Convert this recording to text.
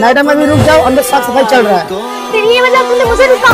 Madam अभी रुक जाओ, अंदर साफ़ सफ़ाई चल रहा है। तो ये मतलब तुमने मुझे रुका?